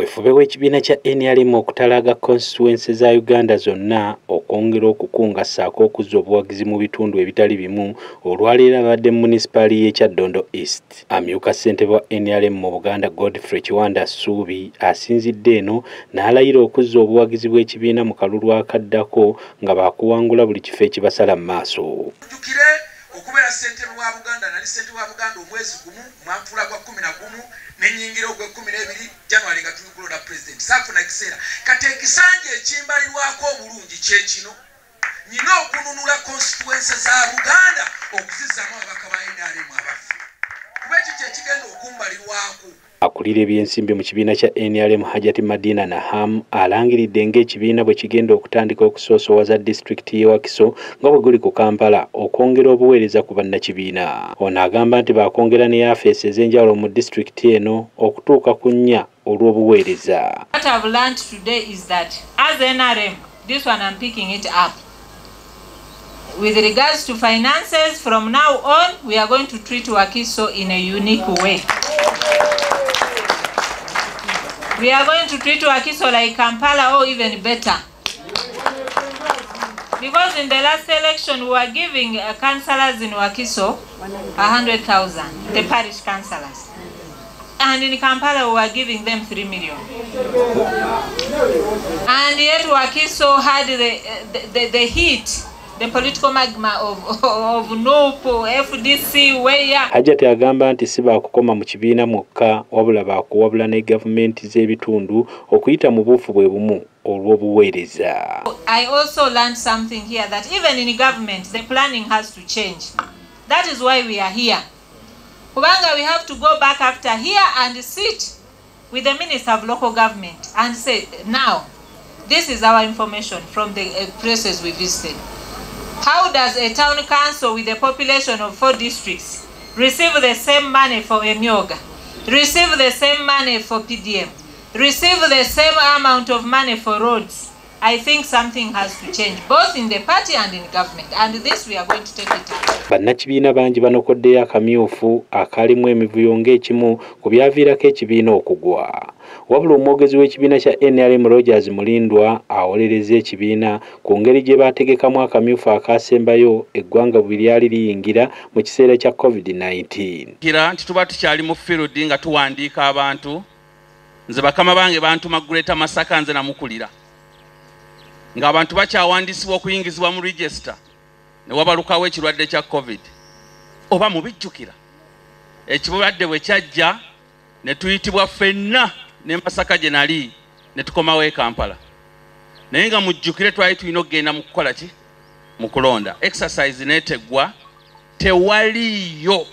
kaweefube w'ekibiina kya nrm okutalaga constituensi za uganda zonna okwongera okukunga ssaako okuzza obuwagizi mu bitundu ebitali bimu olwaleero abadde munisipaali y'ekyaddondo east. Amyuka ssentebe wa nrm mu buganda godfrey kiwanda ssuubi asinzidde eno n'alayira okuzza obuwagizi bw'ekibiina mu kalulu akaddako nga baakuwangula buli kifo ekibasala mu maaso okubeera ssentebe wa buganda nali ssentebe wa buganda omwezi gumu mwanfula gwa kumi na gumu nenyingira ogwekumi nebiri january nga tuli kuloda pulezidenti saafuna ekiseera. Kati ekisanja ekimbalirwako obulungi kyekino nyina okununula konstituense za buganda okuzizzamu ababaka ba nrm abafu kuba ekyo kyekigenda okumbalirwako akulira ebyensimbi mu kibiina kya nrm hajati madina naham alangiridde ng'ekibiina bwe kigenda okutandika okusoosowaza disitulikiti y'ewakiso nga bwe guli ku kampala okwongera obuweereza ku bannakibiina. Ono agamba nti baakwongera ne yafeesi ez'enjawulo mu disitulikiti eno okutuuka ku nnya olw'obuweereza. With regards to finances, from now on, we are going to treat Wakiso in a unique way. We are going to treat Wakiso like Kampala or even better. Because in the last election, we were giving uh, councillors in Wakiso 100,000, the parish councillors. And in Kampala, we were giving them 3 million. And yet Wakiso had the, the, the, the heat the political magma of, of NUP, FDC, where... Hajati agamba nti si baakukoma mu kibiina mwokka wabula baakuwabula ne gavumenti z'ebitundu okuyita mu buufu bwe bumu olw'obuweereza. I also learned something here that even in government the planning has to change. That is why we are here. Kubanga we have to go back after here and sit with the Minister of Local Government and say, now, this is our information from the uh, places we visited. How does a town council with a population of four districts receive the same money for a Emyoga, receive the same money for PDM, receive the same amount of money for roads? I think something has to change both in the party and in government and this we are going to take it up. Bannakibiina bangi banokoddeyo akamyufu akalimu emivuyo ng'ekimu ku byaviirako ekibiina okugwa. wabula omwogezi w'ekibiina kya nrm rogers mulindwa awolereza ekibiina ku ngeri gye baategekamu akamyufu akaasembayo eggwanga bwe lyali liyingira mu kiseera kya covid-19 kira nti tuba tukyali mu field nga tuwandiika abantu nze bakama bange bantuma guleta masaka nze namukulira ng'abantu bakyawandiisibwa okuyingizibwa mu regisita ne wabalukawo ekirwadde kya covid oba mubijjukira ekirwadde bwe kyajja ne tuyitibwa ffenna ne masaka gye nali ne tukomawo e kampala. Naye nga mujjukire twali tulina okugenda mu kukola ki? Mu kulonda. Exercise neeteggwa tewaliyo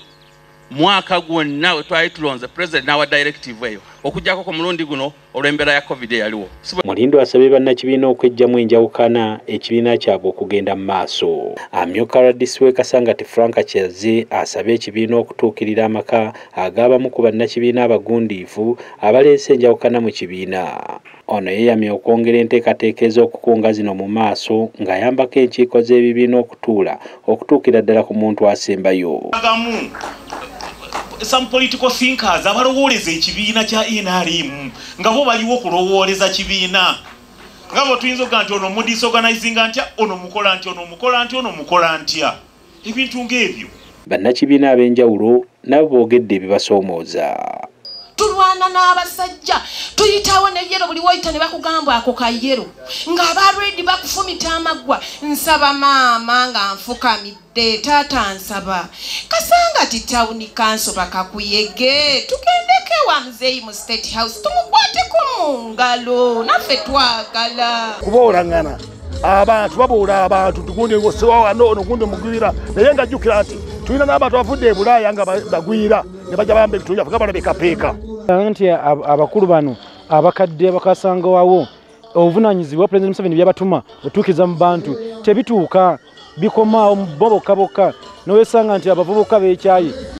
mwaka gwonna we twali tulonze president n'awa directive eyo okujjako ku mulundi guno olw'embeera ya covid eyaliwo. Mulindo asabye bannakibiina okweggyamu enjawukana ekibiina kyabwe okugenda mu maaso. Amyuka radisi w'ekasanga ti franka kyaze asabye ekibiina okutuukirira amaka ag'abamu ku bannakibiina abagundiivu abaleese enjawukana mu kibiina ono yeeyamye okwongera enteekateeka ez'okukunga zino mu maaso ng'ayambako enkiiko z'ebibiina okutuula okutuukira ddala ku muntu asembayo some political thinkers abalowooleza ekibiina kya nrm nga bo baliwo okulowooleza kibiina. Nga bo tuyinza okuga nti ono mudisorganizinga ntya? Ono mukola ntya? Ono mukola ntya? Ono mukola ntya? Ebintu ng'ebyo. Bannakibiina ab'enjawulo nabo boogedde ebibasoomooza tulwana n'abasajja. Tuyitawo ne yero buli woyita ne bakugamba ako kayero ng'abalwedi bakufumita amaggwa nsaba maama nga nfukamidde taata nsaba. Kasanga ti tawuni kanso bakakuyege tugendeko ewa muzeeyi mu state house tumukwateko mu ngalo naffe twagala. Kuba olaŋŋana abantu babuula abantu tugundi siwawano ono gundi mugwira. Naye nga jjukira nti tulina n'abantu bavudde e bulaaya nga bagwira. Ne bajja bamba ebitundu byaffe nga balabekapeeka nti abakulu bano abakadde bakasangawawo obuvunanyizibwa pulezidenti museveni byabatuma otuukiza mu bantu. Tebituuka bikomaawo bo bokka bokka nowesanga nti abavubuka beekyaye